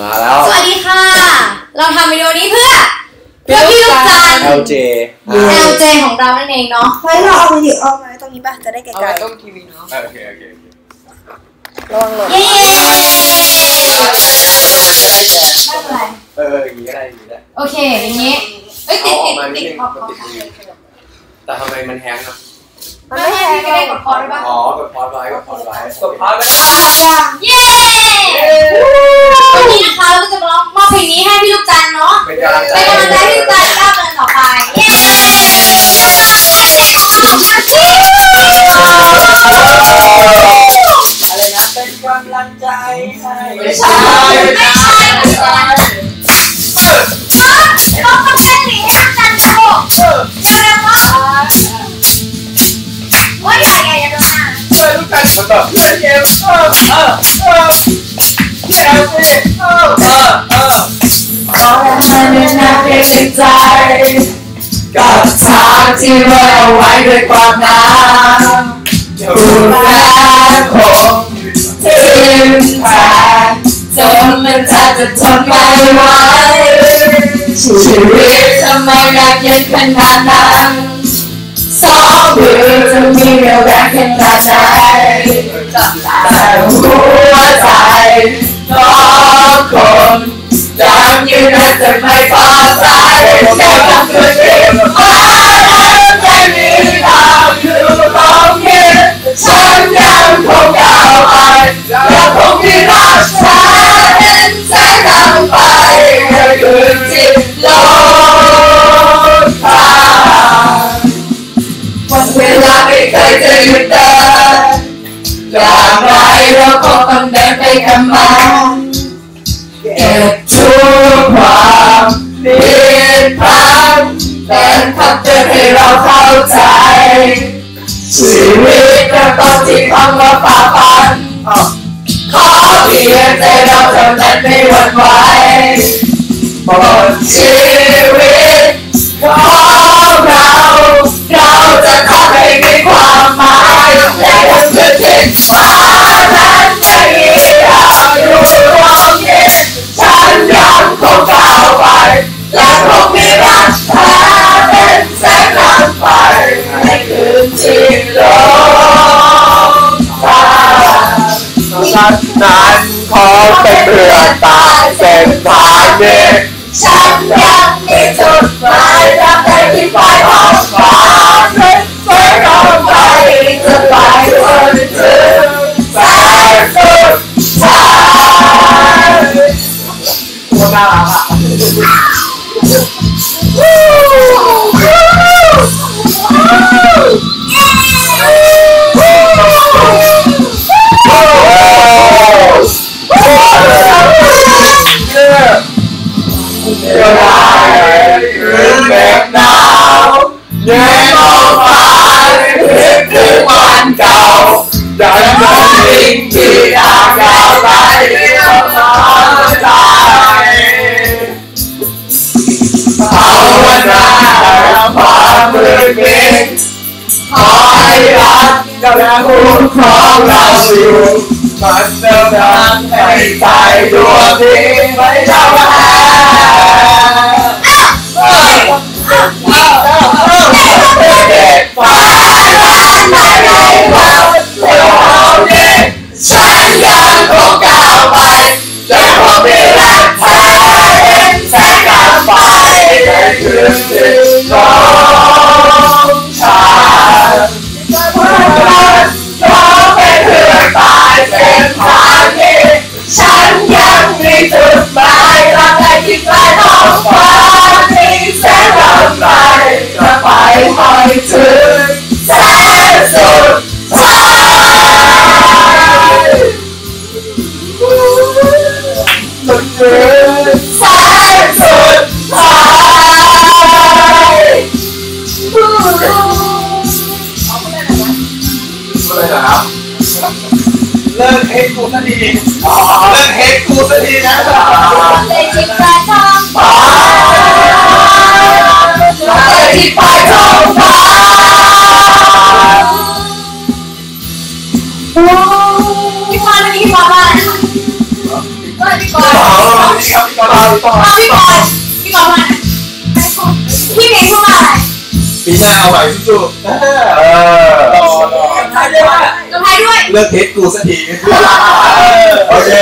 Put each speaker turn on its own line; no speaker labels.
มาแล้ว
สวัสดีค่ะ เราทำวิดีโอนี้เพื่อเพื่อพี่ลูกจันทร์
LJ
LJ ของเรานั่นเองเนาะ
ไว้เราเอาวิดีโอเอาไว้ตรงนี้ป่ะจะได้ไก
เอา
ล
ไว้ตรงทีวีเนาะ
โอเคโอเคโอเค
ๆระวังหล่น
เย้ไม่เป็นไร
เอออย่างนี้ก็ได้อย่างนี้ได้
โอเคอย่างนี้เอ้ยติด
เอาอ
ติ
อก
ด
มานิ
ติ
ด
ด
นึง
ขอบ
มัน
ขอบ
ติดมือแต่ทำไมมันแฮงก์อะ
มัน
ไม่
ไม่
ให้
แพ้
พี่ก็ได้กดคอร์ดได้ปะ
อ๋อกดพอดไว้กดพอดไว้
กดพาร์ทไป
เย้ กำ
ลังใจ
เป็นกำลังใจให้พี่ลูกจันทร์ก้าวเดินต่อไปเย้
อะไรนะเป็นกำลังใจให้
ไม่ใช่ไม่ใช่ไม่ใช่ต้องต้องเต้นหนีให้ลูกจันทร์ดูเร็วๆเนาโอ้ยอย่าอย่าอย่าโดนหน้า
เออลูกกันเพื่อเย็บเออเออเออเอเอเอเออเออเออ
ขอให้มันน่าเพียงใจ กับทางที่ไวเอาไว้ด้วยความน้ำดูแลคงทิ้งแทนจนมันแทบจะทนไม่ไหวชีวิตทำไมอยากเย็นขนาดนั้นสองมือจะมีเรี่ยวแรงขนาดไหนแต่หัวใจน้องคงยืนยันจะไม่พอใจต่อยู่ตรงนี้ฉันยังคงก้าวไปยังค งมีรักเธอเห็นแสงทางไปให้คืนที่ลงทางวันเวลาไม่เคยจะหยุดเดินอย่างไรเราคงต้องเดินไปกับมันเก็บ เป็นคำเตือนให้เราเข้าใจ ชีวิตเริ่มต้นที่คำว่าฝ่าฟันขอเพียงใจเราเท่านั้นไม่หวั่นไหวหมดชีวิตขอ ฉันนั้น
ขอเป็นเพื่อตาเส้นทางนี้
ฉันยังมีจุดหมายรักในที่ปลายของฟ้าเป็นแสงนำไปจะไปจนถึงแสงสุดท้าย
ตัวน่ารักอะ
สิ่งที่อยากก้าวไปต้องทำใจภาวนาความมืดมิดขอให้รักยังคุ้มครองเราอยู่มันจะทำให้ใจดวงนี้ไม่เจ้าแพ้เด็กฟ้าไม่ เลิกเฮ
ดกูสักทีเลิกเฮดกูสักทีนะ
เลยจิตกระทำ
ฟ้าเลยที่ปลาท้องฟ้า
พี่พรวันนี้พี่พรว่าอะไรนะคะก็พี่พร
ต่อ
เอาพี่บอลพี่บอลมาพี่เมย์พูดว่าอะไร
ปีหน้าเอาใหม่สู้ๆเออ
ต่อต่อ
ทายได้ว่า
ลงท้ายด้วย
เลิกเทสกูสักที
โอเค